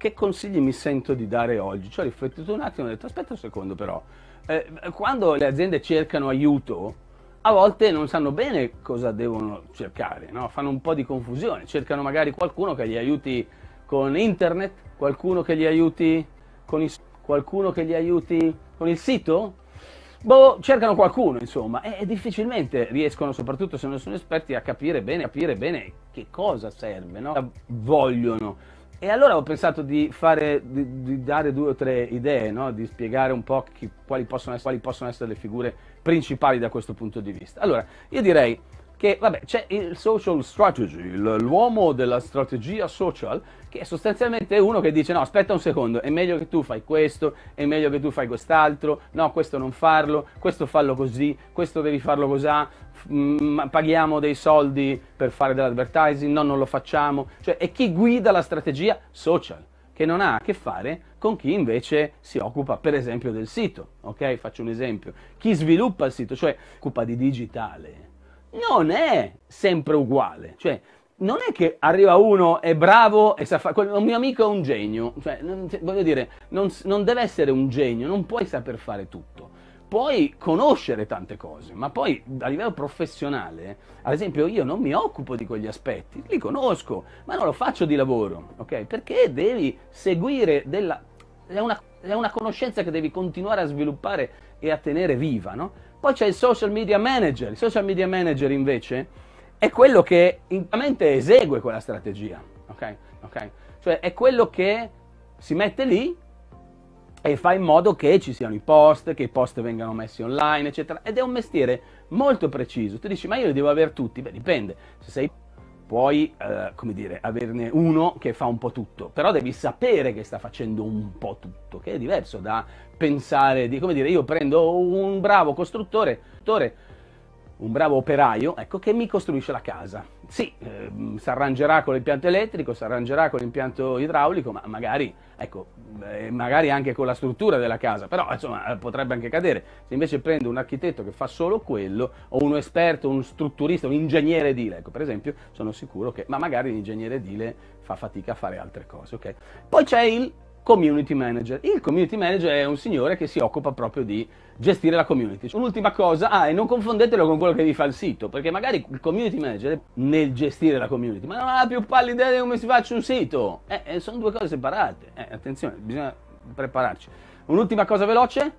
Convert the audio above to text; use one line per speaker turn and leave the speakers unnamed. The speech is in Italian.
che consigli mi sento di dare oggi? Ci ho riflettuto un attimo e ho detto aspetta un secondo però, eh, quando le aziende cercano aiuto, a volte non sanno bene cosa devono cercare, no? fanno un po' di confusione, cercano magari qualcuno che gli aiuti con internet, qualcuno che gli aiuti con, i, qualcuno che gli aiuti con il sito, boh, cercano qualcuno, insomma, e, e, difficilmente riescono, soprattutto se non sono esperti, a capire bene, capire bene che cosa serve, no? vogliono. E allora ho pensato di, fare, di, di dare due o tre idee, no? di spiegare un po' chi, quali, possono essere, quali possono essere le figure principali da questo punto di vista. Allora, io direi che vabbè, c'è il social strategy, l'uomo della strategia social, che è sostanzialmente uno che dice no, aspetta un secondo, è meglio che tu fai questo, è meglio che tu fai quest'altro, no, questo non farlo, questo fallo così, questo devi farlo così, mm, paghiamo dei soldi per fare dell'advertising, no, non lo facciamo, cioè è chi guida la strategia social che non ha a che fare con chi invece si occupa per esempio del sito, ok? Faccio un esempio. Chi sviluppa il sito, cioè occupa di digitale, non è sempre uguale. Cioè, non è che arriva uno, è bravo e sa fare. Un mio amico è un genio. Cioè, non, voglio dire, non, non deve essere un genio, non puoi saper fare tutto. Puoi conoscere tante cose, ma poi a livello professionale, ad esempio, io non mi occupo di quegli aspetti, li conosco, ma non lo faccio di lavoro, ok? Perché devi seguire della. È una, è una conoscenza che devi continuare a sviluppare e a tenere viva, no? Poi c'è il social media manager. Il social media manager invece è quello che interamente esegue quella strategia. Ok? Ok? Cioè è quello che si mette lì e fa in modo che ci siano i post, che i post vengano messi online, eccetera. Ed è un mestiere molto preciso. Tu dici, ma io li devo avere tutti? Beh, dipende. Se sei puoi, eh, come dire, averne uno che fa un po' tutto, però devi sapere che sta facendo un po' tutto, che è diverso da pensare di, come dire, io prendo un bravo costruttore, un bravo operaio, ecco, che mi costruisce la casa. Sì, eh, si arrangerà con l'impianto elettrico, si arrangerà con l'impianto idraulico, ma magari, ecco, eh, magari anche con la struttura della casa, però insomma eh, potrebbe anche cadere. Se invece prendo un architetto che fa solo quello, o uno esperto, un strutturista, un ingegnere edile, ecco, per esempio, sono sicuro che, ma magari l'ingegnere edile fa fatica a fare altre cose, ok? Poi c'è il community manager. Il community manager è un signore che si occupa proprio di gestire la community. Un'ultima cosa, ah, e non confondetelo con quello che vi fa il sito, perché magari il community manager nel gestire la community, ma non ha più pallida di come si faccia un sito. Eh, eh, sono due cose separate. Eh, attenzione, bisogna prepararci. Un'ultima cosa veloce,